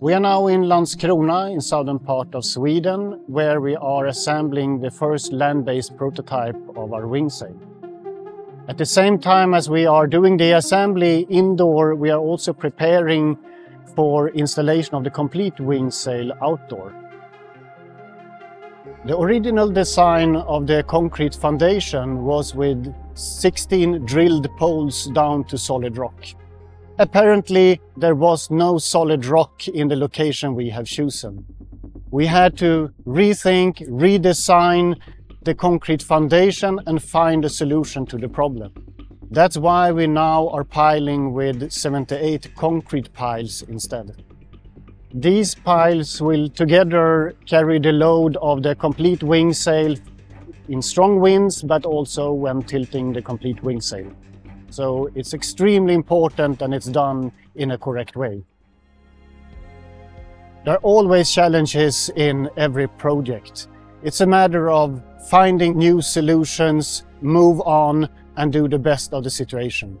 We are now in Landskrona in southern part of Sweden where we are assembling the first land-based prototype of our wing sail. At the same time as we are doing the assembly indoor, we are also preparing for installation of the complete wing sail outdoor. The original design of the concrete foundation was with 16 drilled poles down to solid rock. Apparently, there was no solid rock in the location we have chosen. We had to rethink, redesign the concrete foundation and find a solution to the problem. That's why we now are piling with 78 concrete piles instead. These piles will together carry the load of the complete wing sail in strong winds, but also when tilting the complete wing sail. So it's extremely important and it's done in a correct way. There are always challenges in every project. It's a matter of finding new solutions, move on and do the best of the situation.